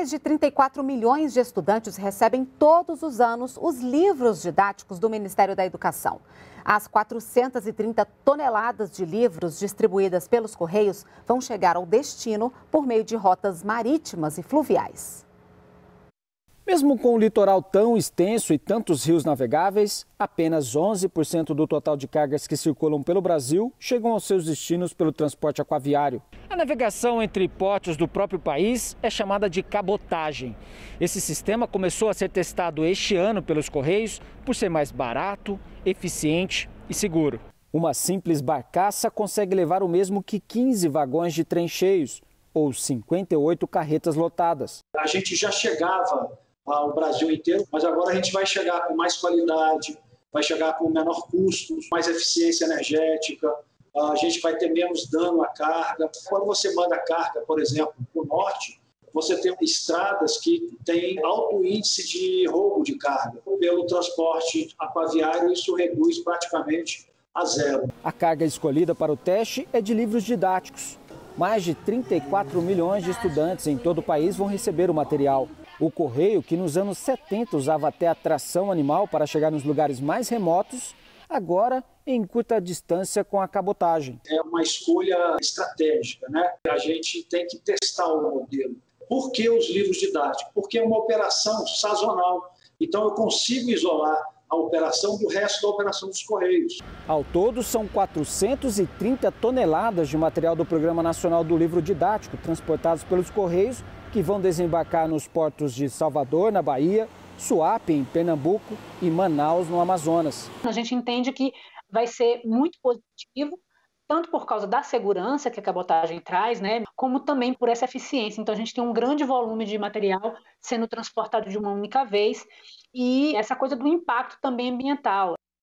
Mais de 34 milhões de estudantes recebem todos os anos os livros didáticos do Ministério da Educação. As 430 toneladas de livros distribuídas pelos Correios vão chegar ao destino por meio de rotas marítimas e fluviais. Mesmo com o litoral tão extenso e tantos rios navegáveis, apenas 11% do total de cargas que circulam pelo Brasil chegam aos seus destinos pelo transporte aquaviário. A navegação entre portos do próprio país é chamada de cabotagem. Esse sistema começou a ser testado este ano pelos Correios por ser mais barato, eficiente e seguro. Uma simples barcaça consegue levar o mesmo que 15 vagões de trem cheios ou 58 carretas lotadas. A gente já chegava ao Brasil inteiro, mas agora a gente vai chegar com mais qualidade, vai chegar com menor custo, mais eficiência energética, a gente vai ter menos dano à carga. Quando você manda carga, por exemplo, para o norte, você tem estradas que têm alto índice de roubo de carga. Pelo transporte aquaviário, isso reduz praticamente a zero. A carga escolhida para o teste é de livros didáticos. Mais de 34 milhões de estudantes em todo o país vão receber o material. O correio, que nos anos 70 usava até a tração animal para chegar nos lugares mais remotos, agora encurta distância com a cabotagem. É uma escolha estratégica, né? A gente tem que testar o modelo. Por que os livros didáticos? Porque é uma operação sazonal. Então eu consigo isolar a operação do resto da operação dos Correios. Ao todo, são 430 toneladas de material do Programa Nacional do Livro Didático transportados pelos Correios que vão desembarcar nos portos de Salvador, na Bahia, Suape, em Pernambuco e Manaus, no Amazonas. A gente entende que vai ser muito positivo, tanto por causa da segurança que a cabotagem traz, né, como também por essa eficiência. Então, a gente tem um grande volume de material sendo transportado de uma única vez e essa coisa do impacto também ambiental.